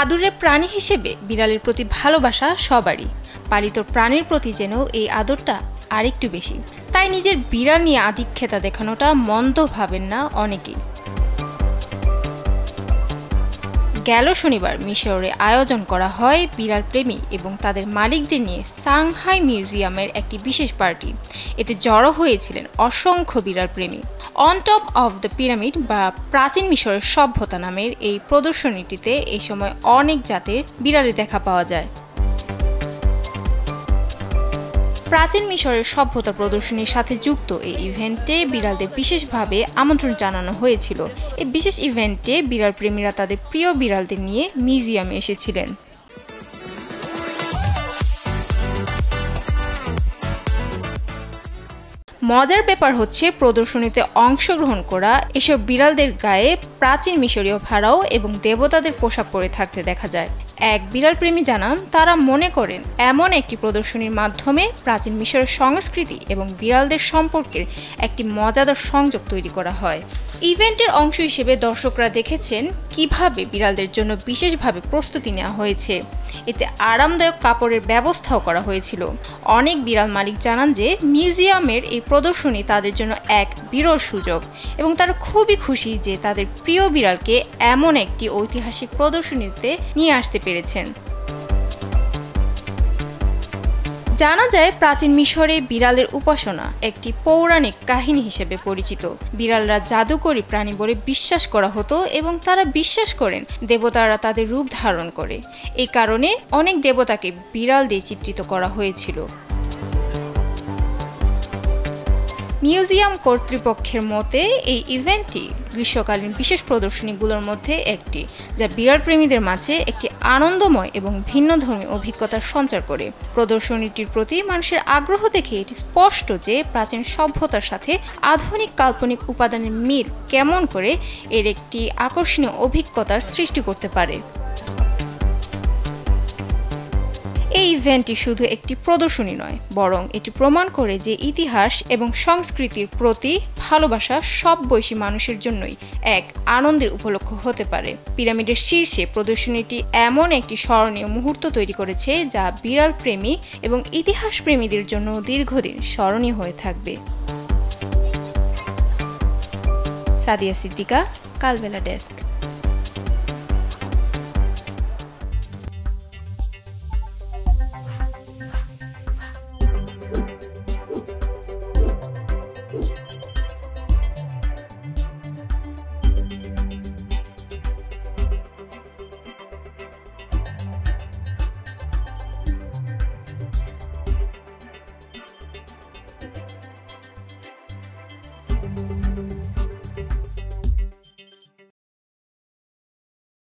আদুরে প্রাণী হিসেবে বিড়ালের প্রতি ভালোবাসা সবারই। পালিত প্রাণীর প্রতি যেন এই আদরটা আরেকটু বেশি। তাই নিজের বিড়াল নিয়ে আধিক্ষেতা দেখানোটা মন্দ ভাবেন না অনেকেই। গেল শনিবার মিশরে আয়োজন করা হয় বিড়াল প্রেমী এবং তাদের মালিকদের নিয়ে সাংহাই মিউজিয়ামের একটি বিশেষ পার্টি। এতে জড়ো হয়েছিলেন অসংখ্য বিড়াল প্রেমী। On top of the pyramid বা প্রাচীন মিশরের সভ্যতা নামের এই প্রদর্শনীটিতে এ সময় অনেক জাতের বিড়ালের দেখা পাওয়া যায়। প্রাচীন মিশরের সভ্যতা প্রদর্শনীর সাথে যুক্ত এই ইভেন্টে বিড়ালদের বিশেষভাবে আমন্ত্রণ জানানো হয়েছিল। এই বিশেষ ইভেন্টে বিড়াল প্রেমীরা তাদের প্রিয় বিড়ালদের নিয়ে মিউজিয়ামে এসেছিলেন। মজার ব্যাপার হচ্ছে, প্রদর্শনীতে অংশগ্রহণ করা এসব বিড়ালদের গায়ে প্রাচীন মিশরীয় ভাড়াও এবং দেবতাদের পোশাক পরে থাকতে দেখা যায়। এক বিড়াল প্রেমী জানান, তারা মনে করেন, এমন একটি প্রদর্শনীর মাধ্যমে প্রাচীন মিশরের সংস্কৃতি এবং বিড়ালদের সম্পর্কের একটি মজাদার সংযোগ তৈরি করা হয়। ইভেন্টের অংশ হিসেবে দর্শকরা দেখেছেন কীভাবে বিড়ালদের জন্য বিশেষভাবে প্রস্তুতি নেওয়া হয়েছে। এতে আরামদায়ক কাপড়ের ব্যবস্থাও করা হয়েছিল। অনেক বিড়াল মালিক জানান যে, মিউজিয়ামের এই প্রদর্শনী তাদের জন্য এক বিরল সুযোগ এবং তারা খুবই খুশি যে তাদের প্রিয় বিড়ালকে এমন একটি ঐতিহাসিক প্রদর্শনীতে নিয়ে আসতে পেরেছেন। জানা যায় প্রাচীন মিশরে বিড়ালের উপাসনা একটি পৌরাণিক কাহিনী হিসেবে পরিচিত। বিড়ালরা জাদুকরী প্রাণী বলে বিশ্বাস করা হতো এবং তারা বিশ্বাস করেন দেবতারা তাদের রূপ ধারণ করে। এই কারণে অনেক দেবতাকে বিড়াল দিয়ে চিত্রিত করা হয়েছিল। মিউজিয়াম কর্তৃপক্ষের মতে, এই ইভেন্টটি গ্রীষ্মকালীন বিশেষ প্রদর্শনীগুলোর মধ্যে একটি, যা বিরাট প্রেমীদের মাঝে একটি আনন্দময় এবং ভিন্ন ভিন্নধর্মী অভিজ্ঞতার সঞ্চার করে। প্রদর্শনীটির প্রতি মানুষের আগ্রহ দেখে এটি স্পষ্ট যে প্রাচীন সভ্যতার সাথে আধুনিক কাল্পনিক উপাদানের মিল কেমন করে এর একটি আকর্ষণীয় অভিজ্ঞতার সৃষ্টি করতে পারে। এই ইভেন্টটি শুধু একটি প্রদর্শনী নয়, বরং এটি প্রমাণ করে যে ইতিহাস এবং সংস্কৃতির প্রতি ভালোবাসা সব বয়সী মানুষের জন্যই এক আনন্দের উপলক্ষ হতে পারে। পিরামিডের শীর্ষে প্রদর্শনীটি এমন একটি স্মরণীয় মুহূর্ত তৈরি করেছে যা বিড়াল প্রেমী এবং ইতিহাস প্রেমীদের জন্য দীর্ঘদিন স্মরণীয় হয়ে থাকবে। সাদিয়া সিদ্দিকা, কালবেলা ডেস্ক।